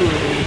Ooh.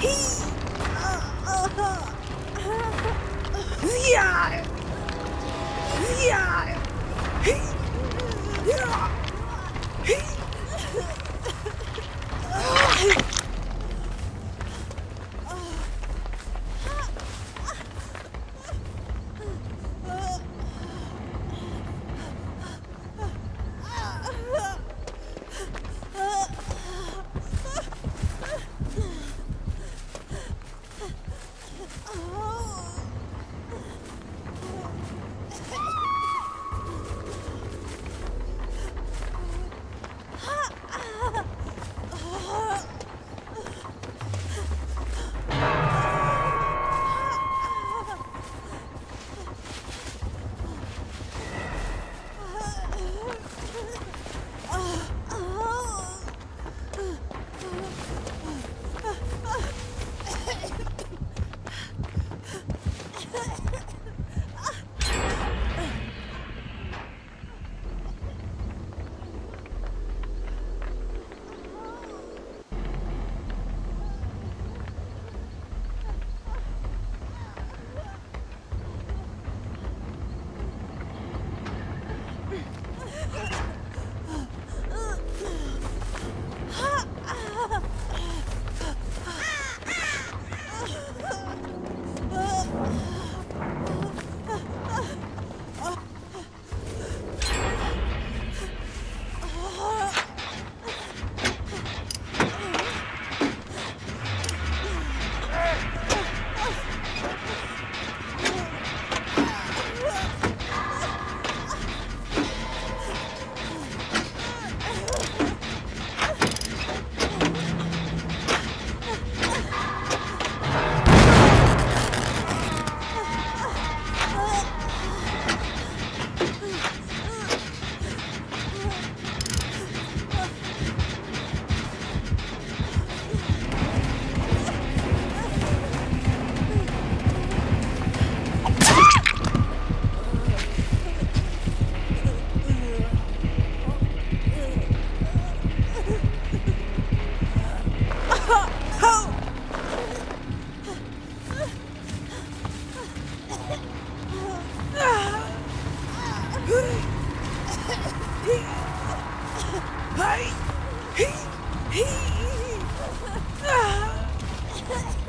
Yeah! Yeah! Yeah!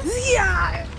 Huh?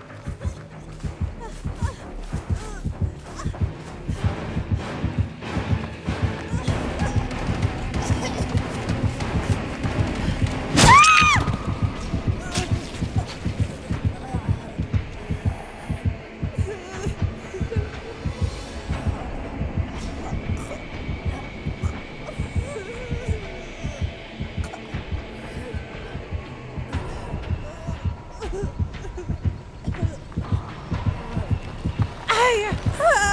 way!